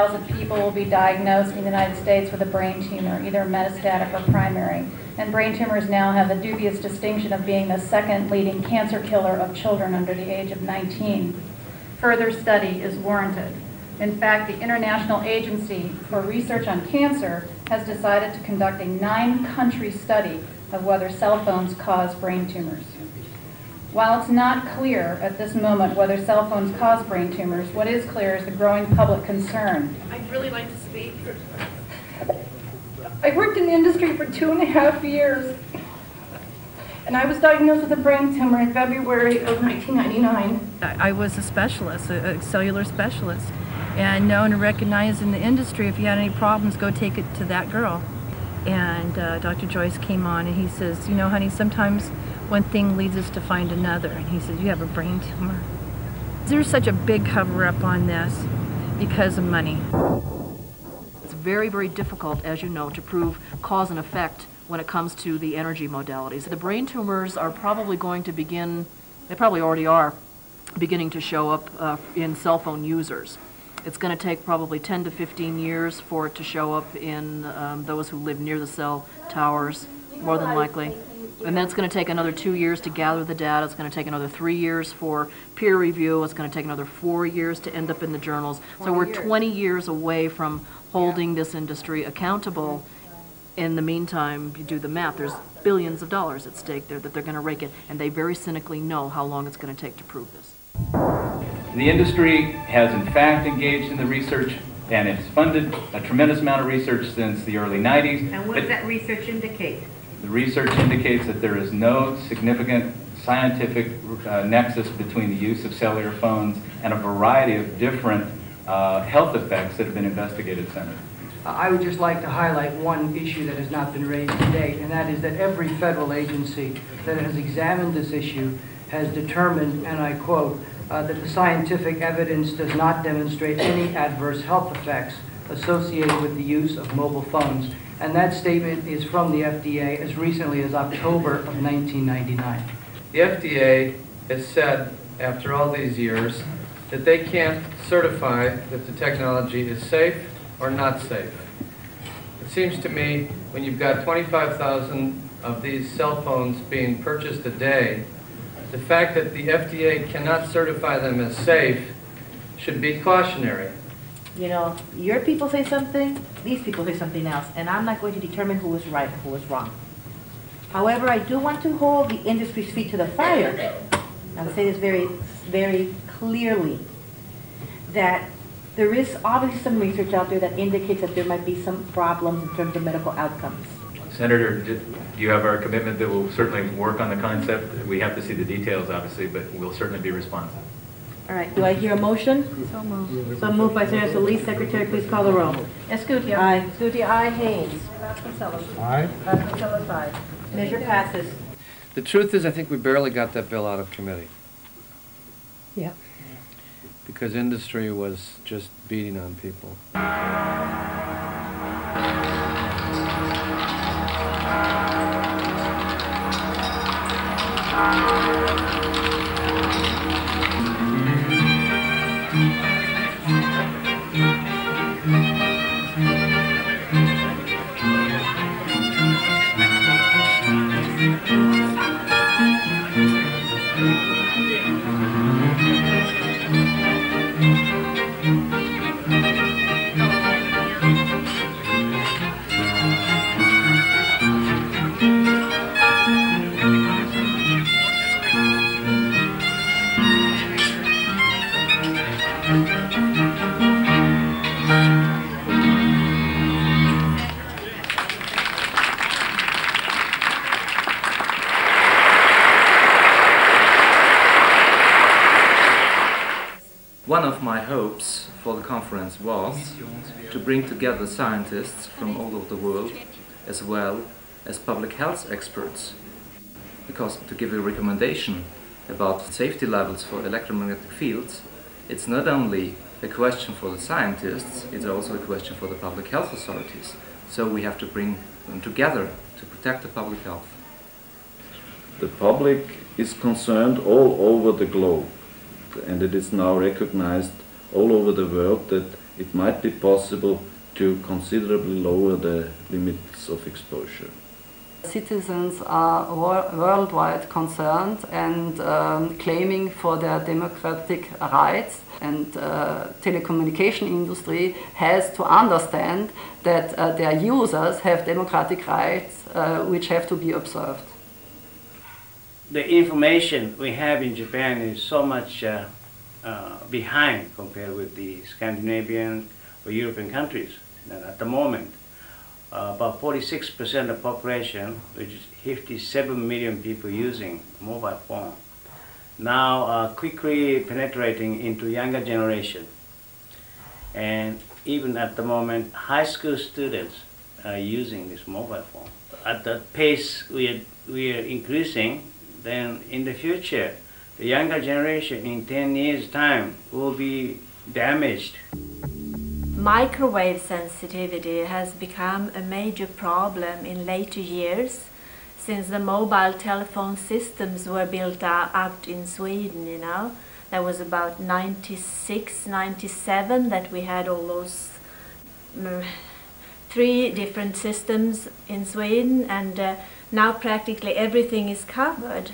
thousand people will be diagnosed in the United States with a brain tumor, either metastatic or primary. And brain tumors now have the dubious distinction of being the second leading cancer killer of children under the age of 19. Further study is warranted. In fact, the International Agency for Research on Cancer has decided to conduct a nine-country study of whether cell phones cause brain tumors. While it's not clear at this moment whether cell phones cause brain tumors, what is clear is the growing public concern. I'd really like to speak. I worked in the industry for two and a half years, and I was diagnosed with a brain tumor in February of 1999. I was a specialist, a, a cellular specialist, and known and recognized in the industry. If you had any problems, go take it to that girl. And uh, Dr. Joyce came on and he says, You know, honey, sometimes one thing leads us to find another. And he says, You have a brain tumor. There's such a big cover up on this because of money. It's very, very difficult, as you know, to prove cause and effect when it comes to the energy modalities. The brain tumors are probably going to begin, they probably already are, beginning to show up uh, in cell phone users. It's going to take probably 10 to 15 years for it to show up in um, those who live near the cell towers, more than likely. And then it's going to take another two years to gather the data. It's going to take another three years for peer review. It's going to take another four years to end up in the journals. So we're 20 years away from holding this industry accountable. In the meantime, you do the math, there's billions of dollars at stake there that they're going to rake it, and they very cynically know how long it's going to take to prove this. The industry has in fact engaged in the research and it's funded a tremendous amount of research since the early 90s. And what does that research indicate? The research indicates that there is no significant scientific uh, nexus between the use of cellular phones and a variety of different uh, health effects that have been investigated, Senator. I would just like to highlight one issue that has not been raised to date, and that is that every federal agency that has examined this issue has determined, and I quote, uh, that the scientific evidence does not demonstrate any adverse health effects associated with the use of mobile phones. And that statement is from the FDA as recently as October of 1999. The FDA has said, after all these years, that they can't certify that the technology is safe or not safe. It seems to me when you've got 25,000 of these cell phones being purchased a day, the fact that the FDA cannot certify them as safe should be cautionary. You know, your people say something, these people say something else, and I'm not going to determine who is right and who is wrong. However, I do want to hold the industry's feet to the fire. I'll say this very, very clearly, that there is obviously some research out there that indicates that there might be some problems in terms of medical outcomes. Senator, do you have our commitment that we'll certainly work on the concept? We have to see the details, obviously, but we'll certainly be responsive. All right, do I hear a motion? So moved. So moved by Senator Solis. Secretary, please call the roll. Escutia. Aye. Escutia, aye. Haynes. Vasconcellos. Aye. Vasconcellos, aye. Measure passes. The truth is, I think we barely got that bill out of committee. Yeah. Because industry was just beating on people. Hopes for the conference was to bring together scientists from all over the world as well as public health experts. Because to give a recommendation about safety levels for electromagnetic fields, it's not only a question for the scientists, it's also a question for the public health authorities. So we have to bring them together to protect the public health. The public is concerned all over the globe and it is now recognized all over the world that it might be possible to considerably lower the limits of exposure. Citizens are worldwide concerned and um, claiming for their democratic rights and uh, telecommunication industry has to understand that uh, their users have democratic rights uh, which have to be observed. The information we have in Japan is so much uh, behind compared with the Scandinavian or European countries. And at the moment, uh, about 46% of population, which is 57 million people using mobile phone, now are quickly penetrating into younger generation. And even at the moment, high school students are using this mobile phone. At the pace we are, we are increasing, then in the future, the younger generation in 10 years' time will be damaged. Microwave sensitivity has become a major problem in later years since the mobile telephone systems were built out, in Sweden, you know. That was about 96, 97 that we had all those mm, three different systems in Sweden and uh, now practically everything is covered.